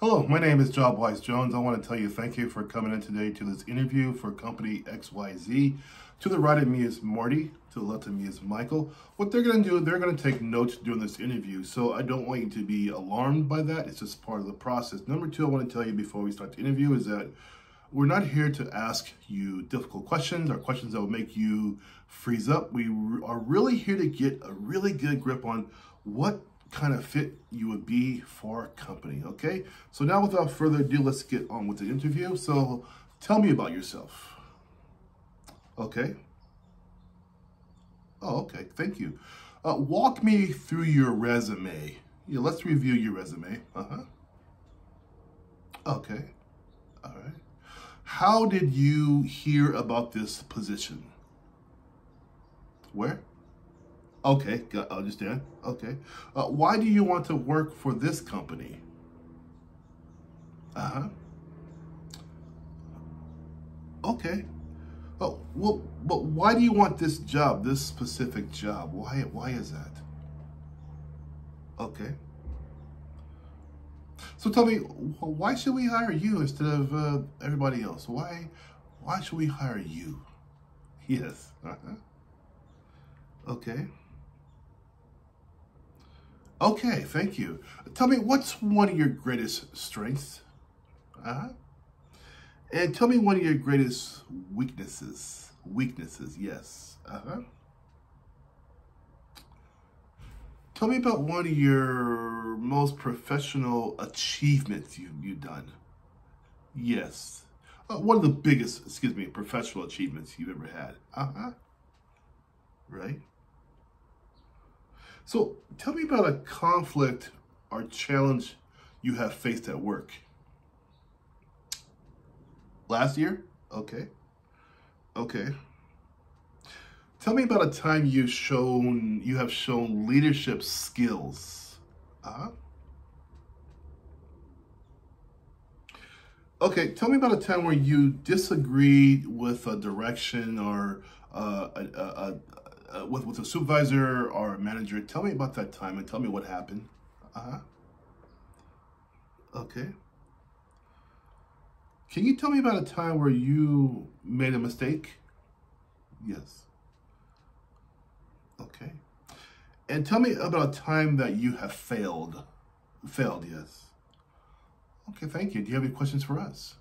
Hello, my name is Jobwise Jones. I want to tell you thank you for coming in today to this interview for company XYZ. To the right of me is Marty, to the left of me is Michael. What they're going to do, they're going to take notes during this interview, so I don't want you to be alarmed by that. It's just part of the process. Number two, I want to tell you before we start the interview is that we're not here to ask you difficult questions or questions that will make you freeze up. We are really here to get a really good grip on what kind of fit you would be for a company, okay? So now without further ado, let's get on with the interview. So tell me about yourself. Okay. Oh, okay, thank you. Uh, walk me through your resume. Yeah, let's review your resume. Uh-huh. Okay, all right. How did you hear about this position? Where? Okay, got, understand. Okay. Uh, why do you want to work for this company? Uh-huh. Okay. Oh, well, but why do you want this job, this specific job? Why, why is that? Okay. So tell me, why should we hire you instead of uh, everybody else? Why, why should we hire you? Yes. Uh-huh. Okay. Okay, thank you. Tell me, what's one of your greatest strengths? Uh-huh. And tell me one of your greatest weaknesses. Weaknesses, yes. Uh-huh. Tell me about one of your most professional achievements you, you've done. Yes. Uh, one of the biggest, excuse me, professional achievements you've ever had. Uh-huh. Right? So tell me about a conflict or challenge you have faced at work. Last year? Okay. Okay. Tell me about a time you've shown you have shown leadership skills. Uh-huh. Okay, tell me about a time where you disagreed with a direction or uh, a, a, uh, with with a supervisor or a manager. Tell me about that time and tell me what happened. Uh huh. Okay. Can you tell me about a time where you made a mistake? Yes. Okay. And tell me about a time that you have failed. Failed, yes. Okay, thank you. Do you have any questions for us?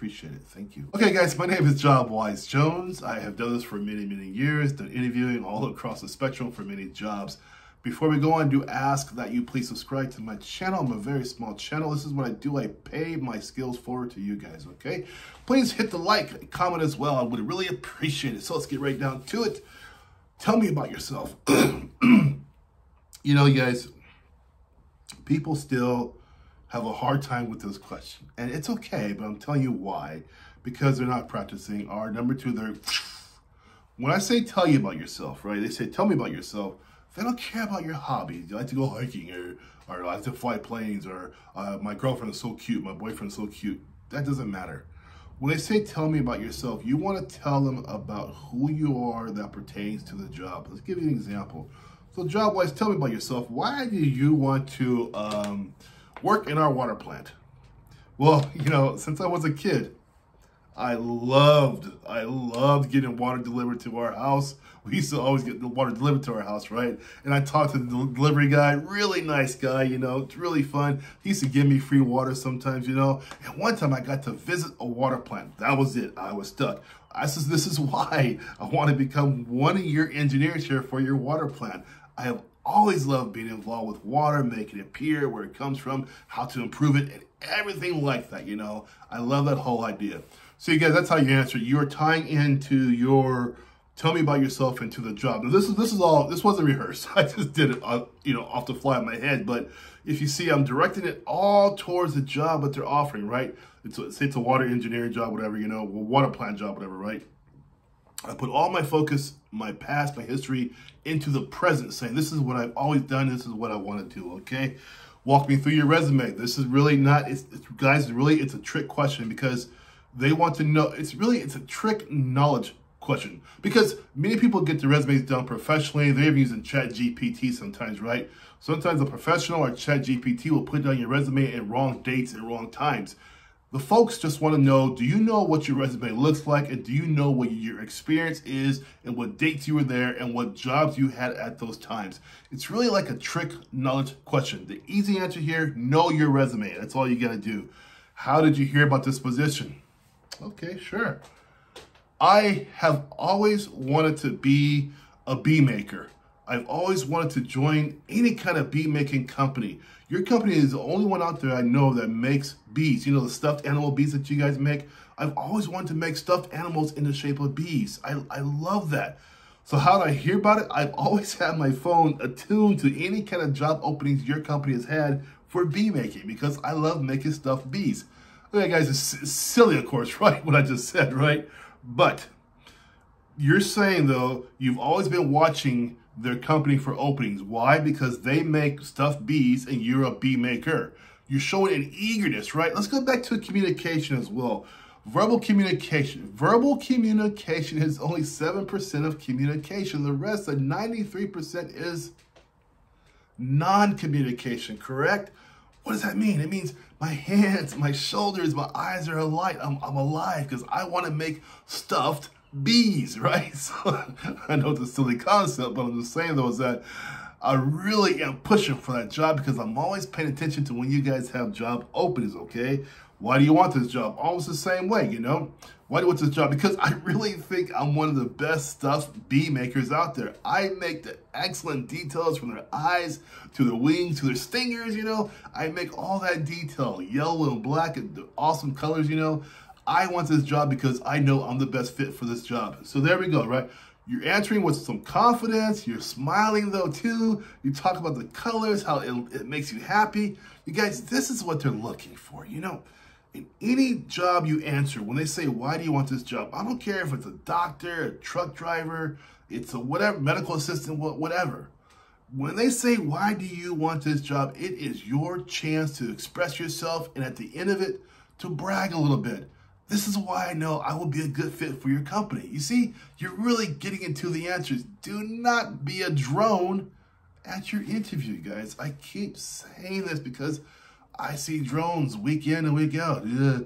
Appreciate it. Thank you. Okay, guys, my name is Jobwise Jones. I have done this for many, many years, done interviewing all across the spectrum for many jobs. Before we go on, do ask that you please subscribe to my channel. I'm a very small channel. This is what I do. I pay my skills forward to you guys, okay? Please hit the like, comment as well. I would really appreciate it. So let's get right down to it. Tell me about yourself. you know, you guys, people still have a hard time with this question. And it's okay, but I'm telling you why. Because they're not practicing. Or number two, they're when I say tell you about yourself, right? They say tell me about yourself. They don't care about your hobbies. You like to go hiking or or I like to fly planes or uh, my girlfriend is so cute, my boyfriend is so cute. That doesn't matter. When they say tell me about yourself, you want to tell them about who you are that pertains to the job. Let's give you an example. So Jobwise, tell me about yourself. Why do you want to um, work in our water plant. Well, you know, since I was a kid, I loved, I loved getting water delivered to our house. We used to always get the water delivered to our house, right? And I talked to the delivery guy, really nice guy, you know, it's really fun. He used to give me free water sometimes, you know. And one time I got to visit a water plant. That was it. I was stuck. I said, this is why I want to become one of your engineers here for your water plant. I have always love being involved with water, making it pure, where it comes from, how to improve it, and everything like that, you know. I love that whole idea. So you guys, that's how you answer. You're tying into your tell me about yourself into the job. Now this is this is all this wasn't rehearsed. I just did it uh, you know off the fly in my head. But if you see, I'm directing it all towards the job that they're offering, right? It's a, it's a water engineering job, whatever you know, water plant job, whatever, right? I put all my focus, my past, my history into the present, saying this is what I've always done. This is what I want to do. Okay, walk me through your resume. This is really not, it's, it's, guys. Really, it's a trick question because they want to know. It's really it's a trick knowledge question because many people get their resumes done professionally. They're even using Chat GPT sometimes, right? Sometimes a professional or Chat GPT will put down your resume in wrong dates and wrong times. The folks just want to know, do you know what your resume looks like and do you know what your experience is and what dates you were there and what jobs you had at those times? It's really like a trick knowledge question. The easy answer here, know your resume. That's all you got to do. How did you hear about this position? Okay, sure. I have always wanted to be a bee maker. I've always wanted to join any kind of bee making company. Your company is the only one out there I know that makes bees. You know, the stuffed animal bees that you guys make. I've always wanted to make stuffed animals in the shape of bees. I, I love that. So how do I hear about it? I've always had my phone attuned to any kind of job openings your company has had for bee making because I love making stuffed bees. Okay, guys, it's silly, of course, right? What I just said, right? But you're saying, though, you've always been watching their company for openings. Why? Because they make stuffed bees and you're a bee maker. You're showing an eagerness, right? Let's go back to communication as well. Verbal communication. Verbal communication is only 7% of communication. The rest of 93% is non-communication, correct? What does that mean? It means my hands, my shoulders, my eyes are alight. I'm, I'm alive because I want to make stuffed bees, right? So I know it's a silly concept, but I'm just saying though is that I really am pushing for that job because I'm always paying attention to when you guys have job openings, okay? Why do you want this job? Almost the same way, you know? Why do you want this job? Because I really think I'm one of the best stuffed bee makers out there. I make the excellent details from their eyes to their wings to their stingers, you know? I make all that detail, yellow and black and the awesome colors, you know? I want this job because I know I'm the best fit for this job. So there we go, right? You're answering with some confidence. You're smiling though too. You talk about the colors, how it, it makes you happy. You guys, this is what they're looking for. You know, in any job you answer, when they say, why do you want this job? I don't care if it's a doctor, a truck driver, it's a whatever, medical assistant, whatever. When they say, why do you want this job? It is your chance to express yourself and at the end of it, to brag a little bit. This is why I know I will be a good fit for your company. You see, you're really getting into the answers. Do not be a drone at your interview, guys. I keep saying this because I see drones week in and week out. Yeah,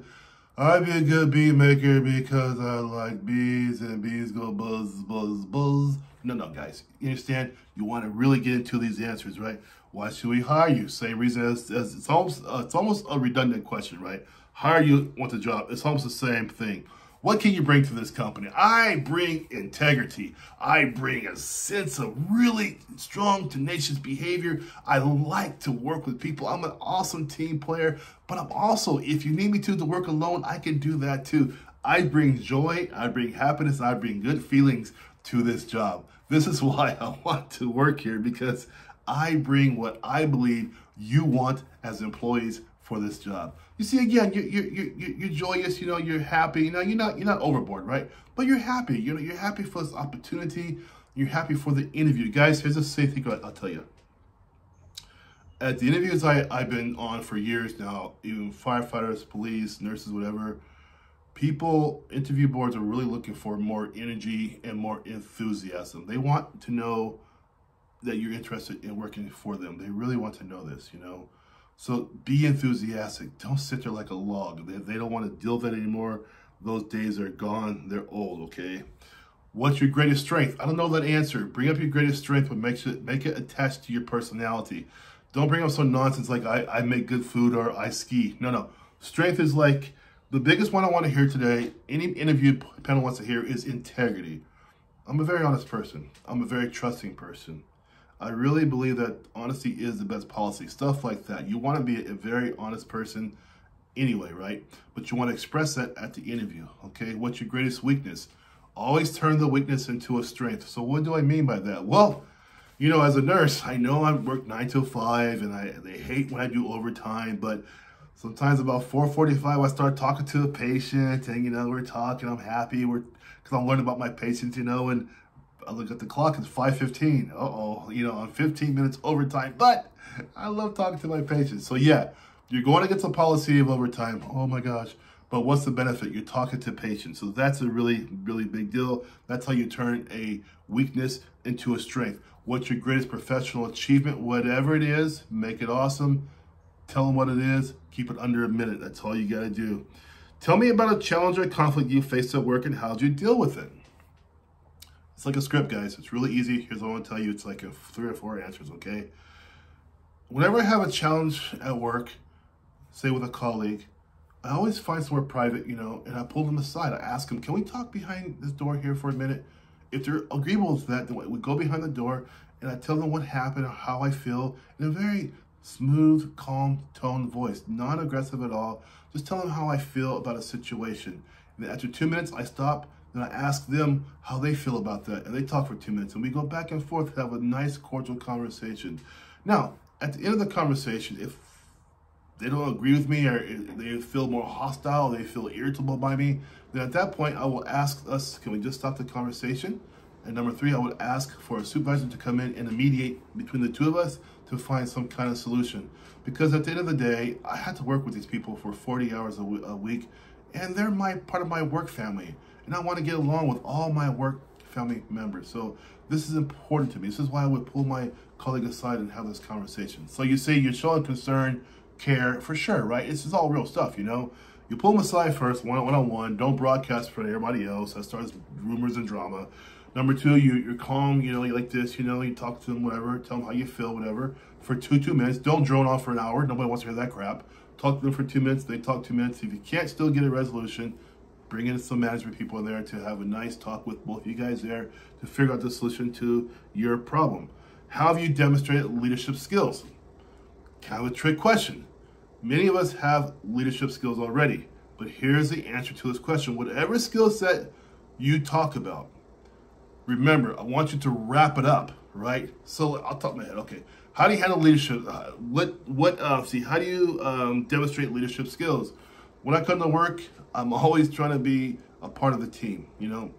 I'd be a good bee maker because I like bees and bees go buzz, buzz, buzz. No, no, guys. You understand? You want to really get into these answers, right? Why should we hire you? Same reason as, as it's almost uh, it's almost a redundant question, right? Hire you, want the job. It's almost the same thing. What can you bring to this company? I bring integrity. I bring a sense of really strong, tenacious behavior. I like to work with people. I'm an awesome team player, but I'm also, if you need me to, to work alone, I can do that too. I bring joy, I bring happiness, I bring good feelings to this job. This is why I want to work here because I bring what I believe you want as employees for this job. You see, again, you're, you're, you're, you're joyous, you know, you're happy, you know, you're not, you're not overboard, right? But you're happy, you know, you're happy for this opportunity, you're happy for the interview. Guys, here's a safe thing I'll tell you. At the interviews I, I've been on for years now, even firefighters, police, nurses, whatever, people, interview boards are really looking for more energy and more enthusiasm. They want to know that you're interested in working for them. They really want to know this, you know. So be enthusiastic. Don't sit there like a log. They, they don't want to deal with that anymore. Those days are gone. They're old, okay? What's your greatest strength? I don't know that answer. Bring up your greatest strength, but make it, make it attached to your personality. Don't bring up some nonsense like I, I make good food or I ski. No, no. Strength is like the biggest one I want to hear today, any interview panel wants to hear is integrity. I'm a very honest person. I'm a very trusting person. I really believe that honesty is the best policy. Stuff like that. You want to be a very honest person anyway, right? But you want to express that at the interview, okay? What's your greatest weakness? Always turn the weakness into a strength. So what do I mean by that? Well, you know, as a nurse, I know I work 9 to 5 and I they hate when I do overtime, but sometimes about 4.45 I start talking to a patient and, you know, we're talking, I'm happy, we're because I'm learning about my patients, you know, and I look at the clock, it's 5.15. Uh-oh, you know, I'm 15 minutes overtime. But I love talking to my patients. So yeah, you're going against the policy of overtime. Oh my gosh. But what's the benefit? You're talking to patients. So that's a really, really big deal. That's how you turn a weakness into a strength. What's your greatest professional achievement? Whatever it is, make it awesome. Tell them what it is. Keep it under a minute. That's all you got to do. Tell me about a challenge or conflict you faced at work and how did you deal with it? It's like a script, guys. It's really easy. Here's what I want to tell you. It's like a three or four answers, okay? Whenever I have a challenge at work, say with a colleague, I always find somewhere private, you know, and I pull them aside. I ask them, can we talk behind this door here for a minute? If they're agreeable to that, then we go behind the door and I tell them what happened or how I feel in a very smooth, calm tone voice, not aggressive at all. Just tell them how I feel about a situation. And then after two minutes, I stop, then I ask them how they feel about that. And they talk for two minutes and we go back and forth, have a nice, cordial conversation. Now, at the end of the conversation, if they don't agree with me or they feel more hostile, they feel irritable by me, then at that point I will ask us, can we just stop the conversation? And number three, I would ask for a supervisor to come in and mediate between the two of us to find some kind of solution. Because at the end of the day, I had to work with these people for 40 hours a, week, and they're my part of my work family. And I want to get along with all my work family members. So this is important to me. This is why I would pull my colleague aside and have this conversation. So you say you're showing concern, care, for sure, right? This is all real stuff, you know? You pull them aside first, one on one. Don't broadcast for everybody else. That starts rumors and drama. Number two, you, you're calm, you know, you like this, you know, you talk to them, whatever, tell them how you feel, whatever, for two, two minutes. Don't drone off for an hour. Nobody wants to hear that crap. Talk to them for two minutes. They talk two minutes. If you can't still get a resolution, bring in some management people in there to have a nice talk with both you guys there to figure out the solution to your problem. How have you demonstrated leadership skills? Kind of a trick question. Many of us have leadership skills already, but here's the answer to this question. Whatever skill set you talk about, remember, I want you to wrap it up, right? So I'll talk my head. Okay, how do you handle leadership? Uh, what what uh, see? How do you um, demonstrate leadership skills? When I come to work, I'm always trying to be a part of the team. You know,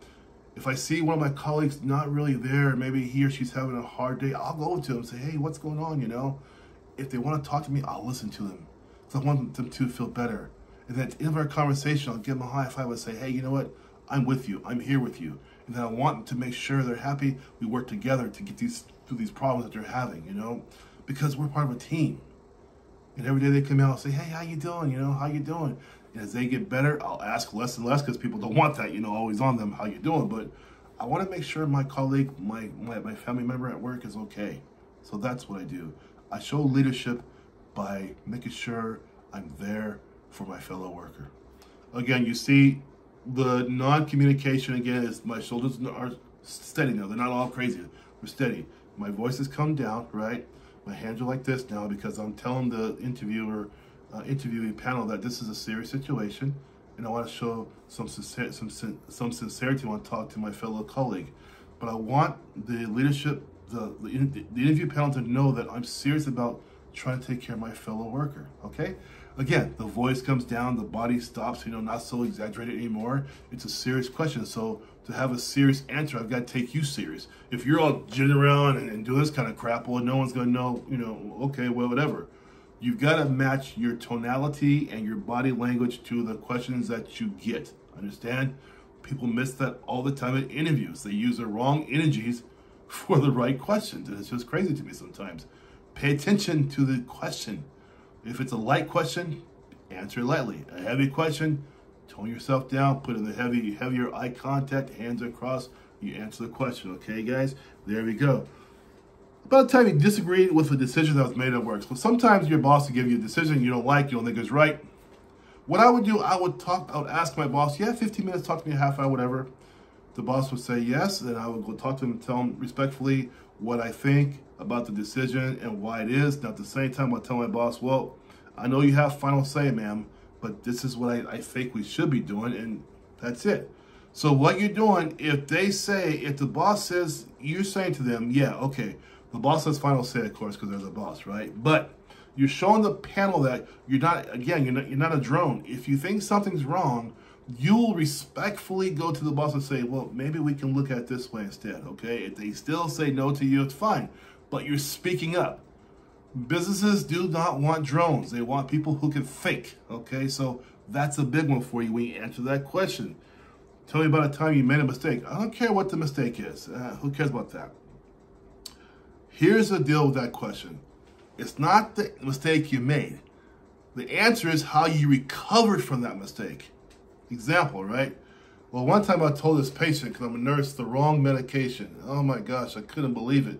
if I see one of my colleagues not really there, maybe he or she's having a hard day, I'll go to them and say, "Hey, what's going on?" You know, if they want to talk to me, I'll listen to them. So I want them to feel better. And then at the end of our conversation, I'll give them a high five and say, "Hey, you know what? I'm with you. I'm here with you." and then I want to make sure they're happy. We work together to get these through these problems that they're having, you know, because we're part of a team. And every day they come out and say, "Hey, how you doing? You know, how you doing?" As they get better, I'll ask less and less because people don't want that, you know, always on them. How you doing? But I want to make sure my colleague, my, my my family member at work is okay. So that's what I do. I show leadership by making sure I'm there for my fellow worker. Again, you see the non-communication again is my shoulders are steady now. They're not all crazy. They're steady. My voice has come down, right? My hands are like this now because I'm telling the interviewer, uh, interviewing panel that this is a serious situation, and I want to show some sincer- some some sincerity when I talk to my fellow colleague. But I want the leadership, the, the the interview panel to know that I'm serious about trying to take care of my fellow worker. Okay. Again, the voice comes down, the body stops, you know, not so exaggerated anymore. It's a serious question. So to have a serious answer, I've got to take you serious. If you're all jittering around and, and do this kind of crap, well, no one's going to know, you know, okay, well, whatever. You've got to match your tonality and your body language to the questions that you get. Understand? People miss that all the time in interviews. They use the wrong energies for the right questions. And it's just crazy to me sometimes. Pay attention to the question if it's a light question, answer lightly. A heavy question, tone yourself down, put in the heavy, heavier eye contact, hands across, you answer the question. Okay, guys? There we go. About the time you disagreed with a decision that was made at work. So sometimes your boss will give you a decision you don't like, you don't think is right. What I would do, I would talk, I would ask my boss, yeah, 15 minutes, talk to me a half hour, whatever. The boss would say yes, then I would go talk to him and tell him respectfully what I think about the decision and why it is. Now, at the same time, I'll tell my boss, well, I know you have final say, ma'am, but this is what I, I think we should be doing, and that's it. So what you're doing, if they say, if the boss says, you're saying to them, yeah, okay, the boss has final say, of course, because there's a boss, right? But you're showing the panel that you're not, again, you're not, you're not a drone. If you think something's wrong, you will respectfully go to the boss and say, well, maybe we can look at this way instead, okay? If they still say no to you, it's fine. But you're speaking up. Businesses do not want drones. They want people who can fake. Okay, so that's a big one for you when you answer that question. Tell me about a time you made a mistake. I don't care what the mistake is. Uh, who cares about that? Here's the deal with that question. It's not the mistake you made. The answer is how you recovered from that mistake. Example, right? Well, one time I told this patient, because I'm a nurse, the wrong medication. Oh my gosh, I couldn't believe it.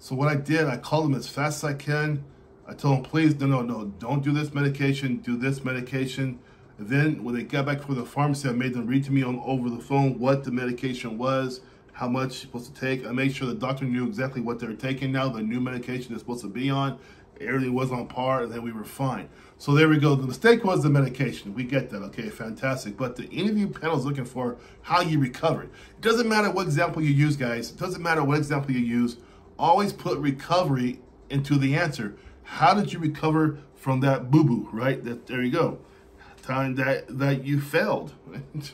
So what I did, I called him as fast as I can. I told him, please, no, no, no, don't do this medication, do this medication. And then when they got back from the pharmacy, I made them read to me on over the phone what the medication was, how much supposed to take. I made sure the doctor knew exactly what they were taking now, the new medication they're supposed to be on. Everything was on par, and then we were fine. So there we go. The mistake was the medication. We get that. Okay, fantastic. But the interview panel is looking for how you recovered. It doesn't matter what example you use, guys. It doesn't matter what example you use. Always put recovery into the answer. How did you recover from that boo-boo, right? That There you go. Time that, that you failed.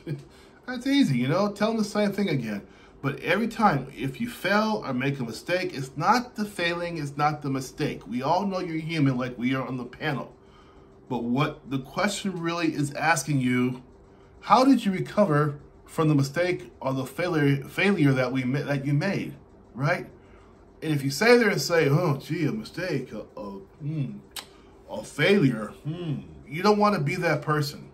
That's easy, you know? Tell them the same thing again. But every time, if you fail or make a mistake, it's not the failing, it's not the mistake. We all know you're human like we are on the panel. But what the question really is asking you, how did you recover from the mistake or the failure failure that we that you made, right? And if you say there and say, oh, gee, a mistake, a, a, hmm, a failure, hmm, you don't want to be that person.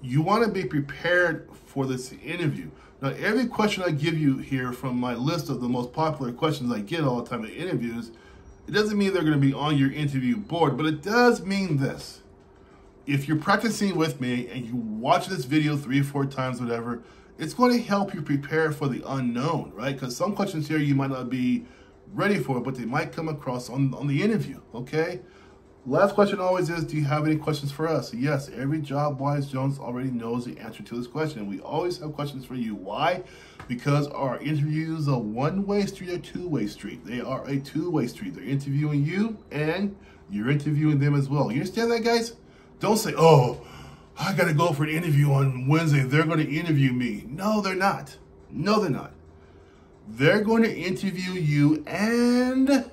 You want to be prepared for this interview. Now, every question I give you here from my list of the most popular questions I get all the time in interviews, it doesn't mean they're going to be on your interview board, but it does mean this. If you're practicing with me and you watch this video three or four times, whatever, it's going to help you prepare for the unknown, right? Because some questions here you might not be ready for, but they might come across on, on the interview, okay? Last question always is, do you have any questions for us? Yes, every Jobwise Jones already knows the answer to this question. We always have questions for you. Why? Because our interviews are a one-way street or two-way street. They are a two-way street. They're interviewing you and you're interviewing them as well. You understand that, guys? Don't say, oh, I got to go for an interview on Wednesday. They're going to interview me. No, they're not. No, they're not. They're going to interview you and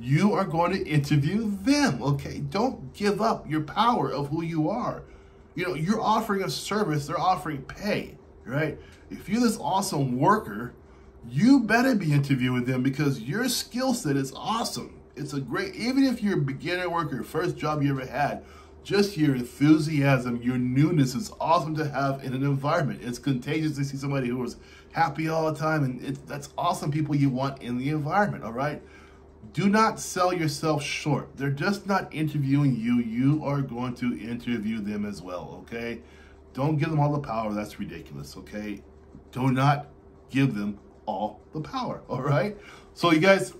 you are going to interview them, okay? Don't give up your power of who you are. You know, you're offering a service, they're offering pay, right? If you're this awesome worker, you better be interviewing them because your skill set is awesome. It's a great, even if you're a beginner worker, first job you ever had, just your enthusiasm, your newness is awesome to have in an environment. It's contagious to see somebody who is happy all the time, and it's, that's awesome people you want in the environment, all right? Do not sell yourself short. They're just not interviewing you. You are going to interview them as well, okay? Don't give them all the power. That's ridiculous, okay? Do not give them all the power, all right? So you guys,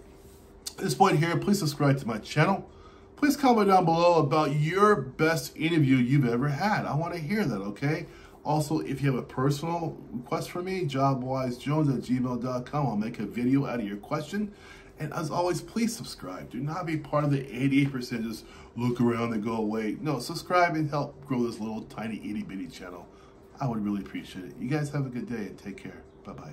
this point here, please subscribe to my channel. Please comment down below about your best interview you've ever had. I want to hear that, okay? Also, if you have a personal request for me, jobwisejones at gmail.com. I'll make a video out of your question. And as always, please subscribe. Do not be part of the 88% just look around and go away. No, subscribe and help grow this little tiny itty bitty channel. I would really appreciate it. You guys have a good day and take care. Bye-bye.